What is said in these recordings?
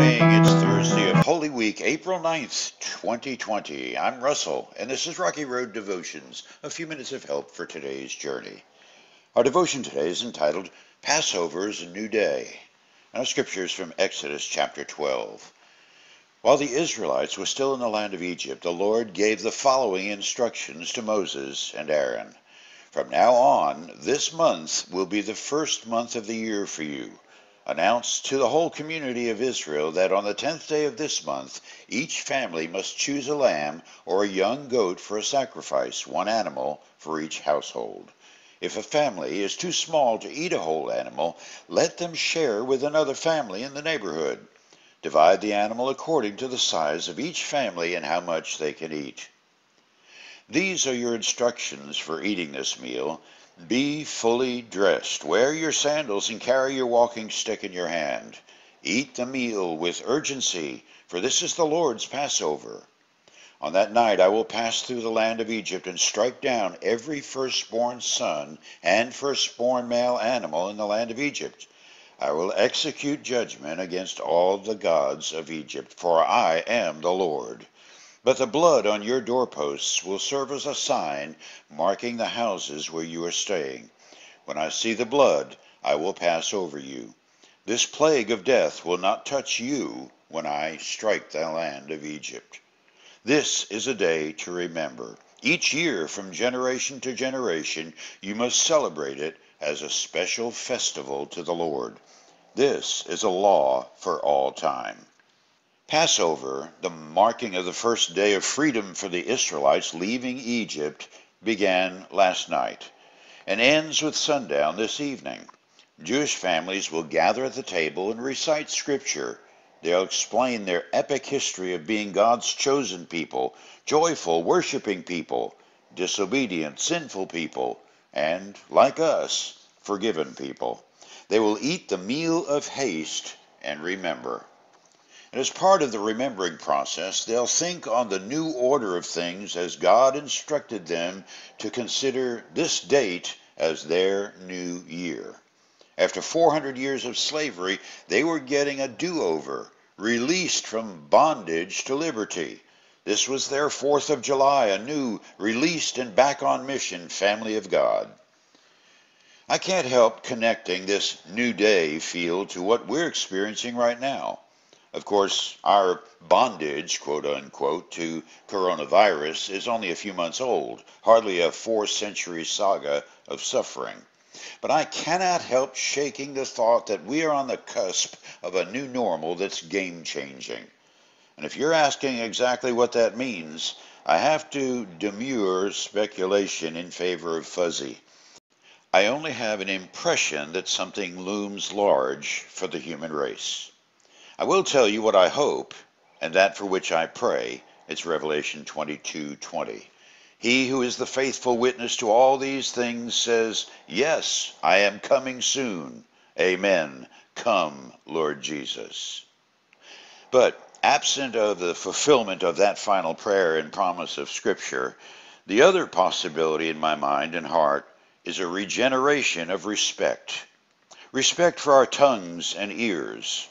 morning. It's Thursday of Holy Week, April 9th, 2020. I'm Russell, and this is Rocky Road Devotions, a few minutes of help for today's journey. Our devotion today is entitled Passover is a New Day, and our scripture is from Exodus chapter 12. While the Israelites were still in the land of Egypt, the Lord gave the following instructions to Moses and Aaron. From now on, this month will be the first month of the year for you Announce to the whole community of Israel that on the tenth day of this month each family must choose a lamb or a young goat for a sacrifice, one animal for each household. If a family is too small to eat a whole animal, let them share with another family in the neighborhood. Divide the animal according to the size of each family and how much they can eat. These are your instructions for eating this meal. Be fully dressed. Wear your sandals and carry your walking stick in your hand. Eat the meal with urgency, for this is the Lord's Passover. On that night I will pass through the land of Egypt and strike down every firstborn son and firstborn male animal in the land of Egypt. I will execute judgment against all the gods of Egypt, for I am the Lord. But the blood on your doorposts will serve as a sign marking the houses where you are staying. When I see the blood, I will pass over you. This plague of death will not touch you when I strike the land of Egypt. This is a day to remember. Each year, from generation to generation, you must celebrate it as a special festival to the Lord. This is a law for all time. Passover, the marking of the first day of freedom for the Israelites leaving Egypt, began last night and ends with sundown this evening. Jewish families will gather at the table and recite scripture. They'll explain their epic history of being God's chosen people, joyful, worshiping people, disobedient, sinful people, and, like us, forgiven people. They will eat the meal of haste and remember. And as part of the remembering process, they'll think on the new order of things as God instructed them to consider this date as their new year. After 400 years of slavery, they were getting a do over, released from bondage to liberty. This was their 4th of July, a new, released, and back on mission family of God. I can't help connecting this new day feel to what we're experiencing right now. Of course, our bondage, quote unquote, to coronavirus is only a few months old, hardly a four century saga of suffering. But I cannot help shaking the thought that we are on the cusp of a new normal that's game changing. And if you're asking exactly what that means, I have to demur speculation in favor of fuzzy. I only have an impression that something looms large for the human race. I will tell you what I hope, and that for which I pray. It's Revelation 22:20. 20. He who is the faithful witness to all these things says, Yes, I am coming soon. Amen. Come, Lord Jesus. But absent of the fulfillment of that final prayer and promise of Scripture, the other possibility in my mind and heart is a regeneration of respect. Respect for our tongues and ears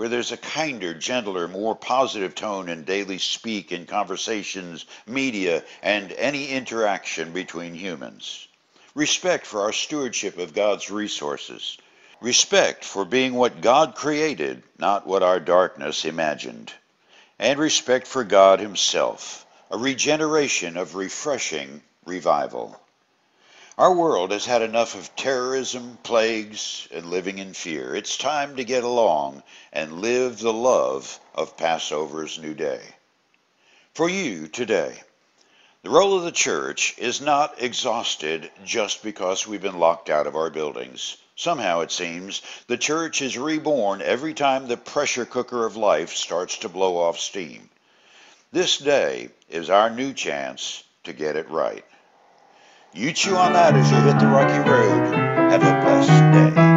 where there's a kinder, gentler, more positive tone in daily speak in conversations, media, and any interaction between humans. Respect for our stewardship of God's resources. Respect for being what God created, not what our darkness imagined. And respect for God Himself, a regeneration of refreshing revival. Our world has had enough of terrorism, plagues, and living in fear. It's time to get along and live the love of Passover's new day. For you today, the role of the church is not exhausted just because we've been locked out of our buildings. Somehow, it seems, the church is reborn every time the pressure cooker of life starts to blow off steam. This day is our new chance to get it right. You chew on that as you hit the rocky road. Have a blessed day.